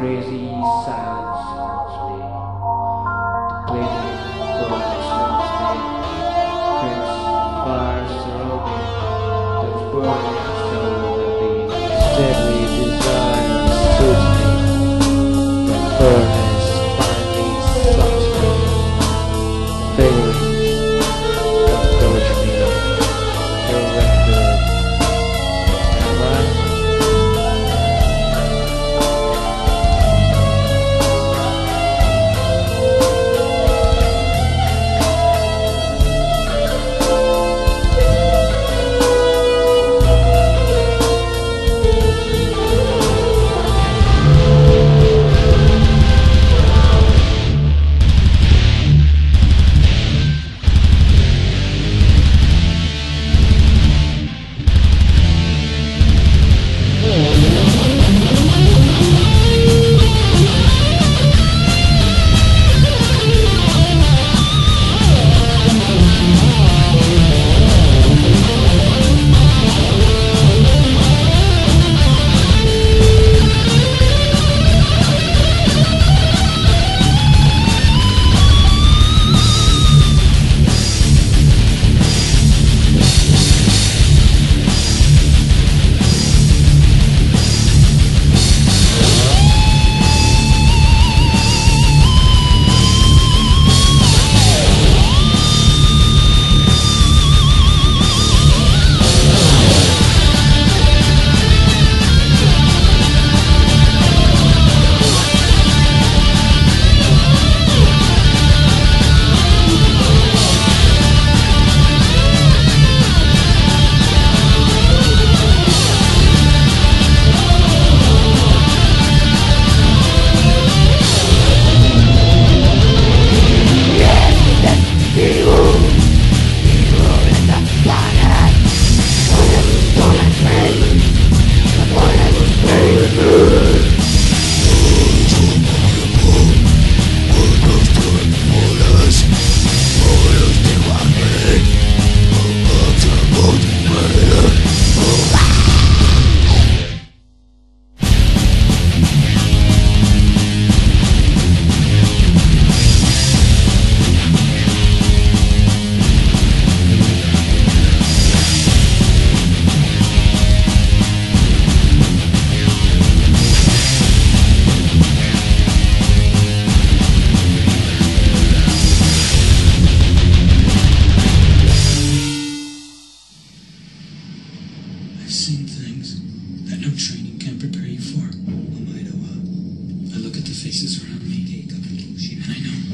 crazy silence me. The pleasant darkness surrounds me. Fires surround me. That's burning. I've seen things that no training can prepare you for. Oh oh, I look at the faces around me, and I know